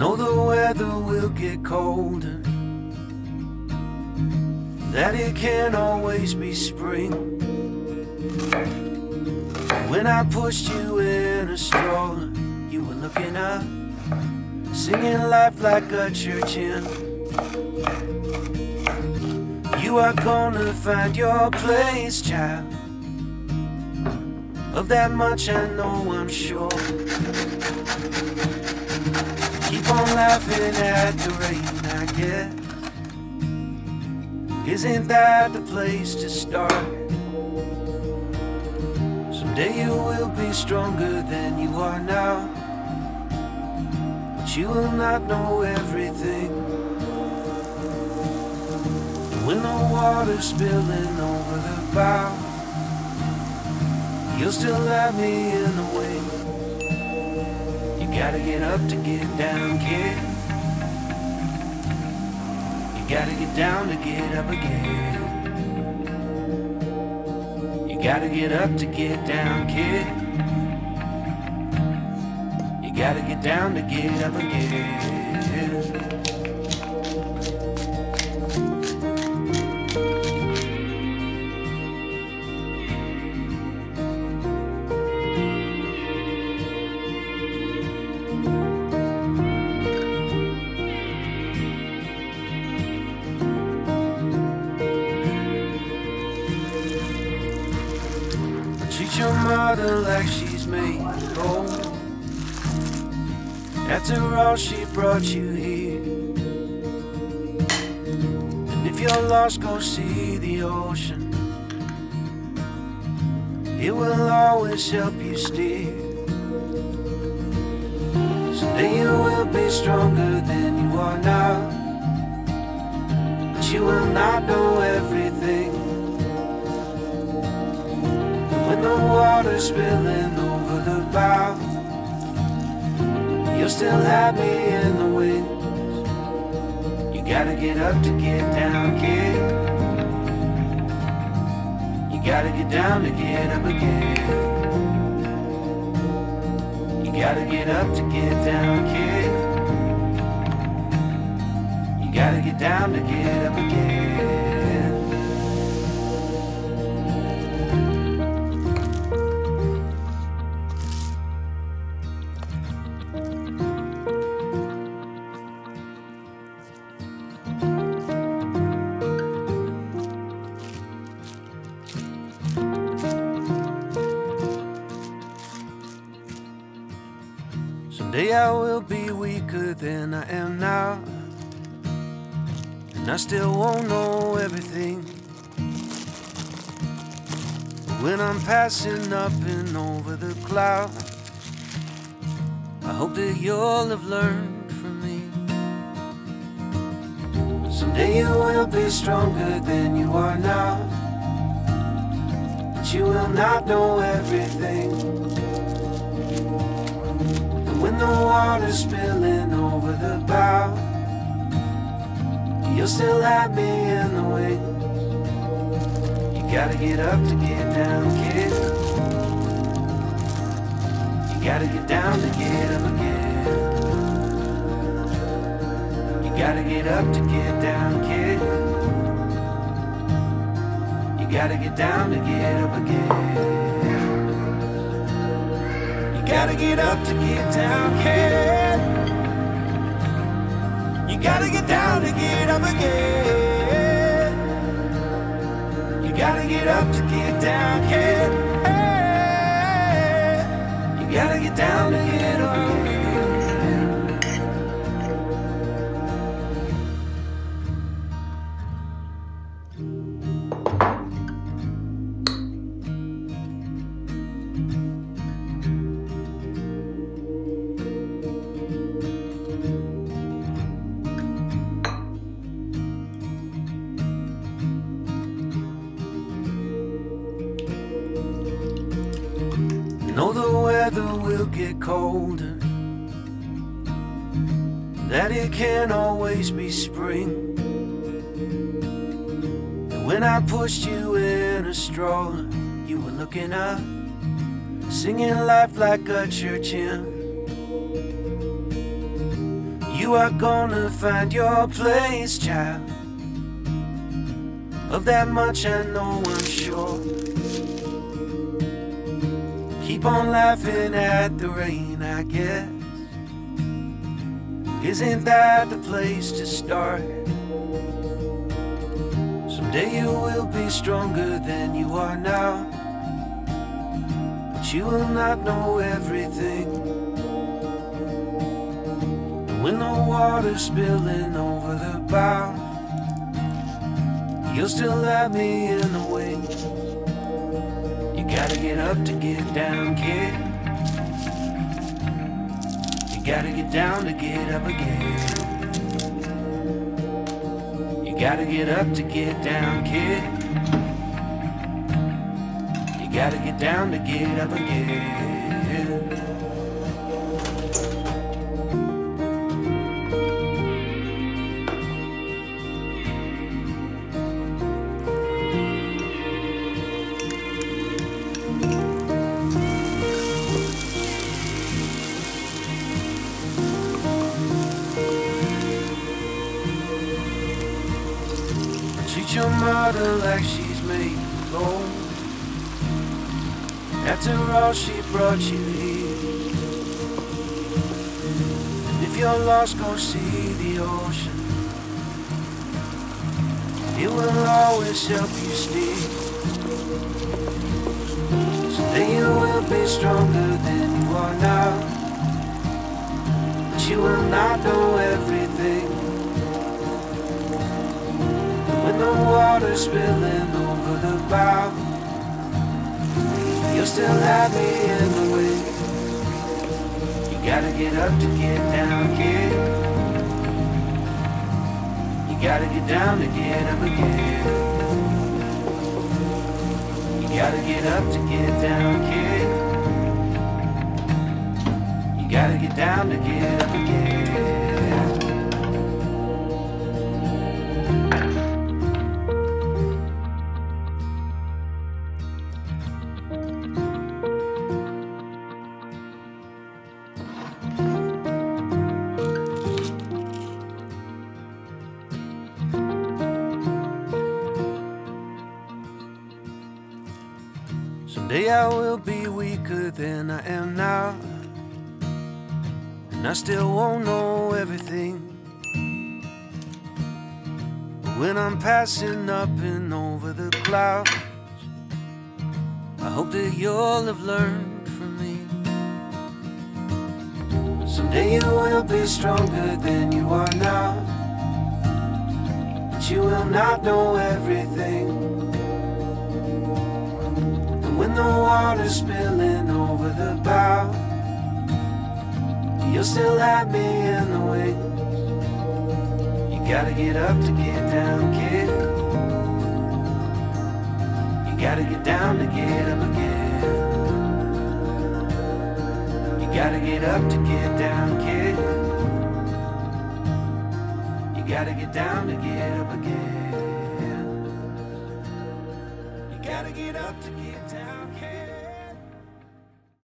know the weather will get colder, that it can't always be spring. When I pushed you in a stroller, you were looking up, singing life like a church hymn. You are gonna find your place, child. Of that much I know, I'm sure. Keep on laughing at the rain, I guess. Isn't that the place to start? Someday you will be stronger than you are now. But you will not know everything. When the water's spilling over the bow, you'll still have me in the wings. You gotta get up to get down, kid. You gotta get down to get up again. You gotta get up to get down, kid. You gotta get down to get up again. Treat your mother like she's made of gold. After all, she brought you here. And if you're lost, go see the ocean. It will always help you steer. Someday you will be stronger than you are now. But you will not know everything. The water's spilling over the bow, you'll still me in the wings. You gotta get up to get down, kid. You gotta get down to get up again. You gotta get up to get down, kid. You gotta get down to get up again. I will be weaker than I am now. And I still won't know everything. But when I'm passing up and over the clouds, I hope that you'll have learned from me. Someday you will be stronger than you are now. But you will not know everything. The water's spilling over the bow, you'll still have me in the wings. You gotta get up to get down, kid. You gotta get down to get up again. You gotta get up to get down, kid. You gotta get down to get up again. Gotta get up to get down, kid. You gotta get down to get up again. You gotta get up to get down, kid. Weather will get colder, that it can't always be spring. And when I pushed you in a stroller, you were looking up, singing life like a church hymn. You are gonna find your place, child. Of that much I know, I'm sure. Keep on laughing at the rain, I guess. Isn't that the place to start? Someday you will be stronger than you are now. But you will not know everything. When the water's spilling over the bow, you'll still have me in the wings. You gotta get up to get down, kid. You gotta get down to get up again. You gotta get up to get down, kid. You gotta get down to get up again. Treat your mother like she's made of gold. After all, she brought you here. If you're lost, go see the ocean. It will always help you steer. Then you will be stronger than you are now. But you will not know everything. When the water's spilling over the bow, you'll still have me in the way. You gotta get up to get down, kid. You gotta get down to get up again. You gotta get up to get down, kid. You gotta get down to get up again. Someday I will be weaker than I am now. And I still won't know everything. But when I'm passing up and over the clouds, I hope that you'll have learned from me. Someday you will be stronger than you are now. But you will not know everything. Water's spilling over the bow, you'll still have me in the wings. You gotta get up to get down, kid. You gotta get down to get up again. You gotta get up to get down, kid. You gotta get down to get up again. You gotta get up to get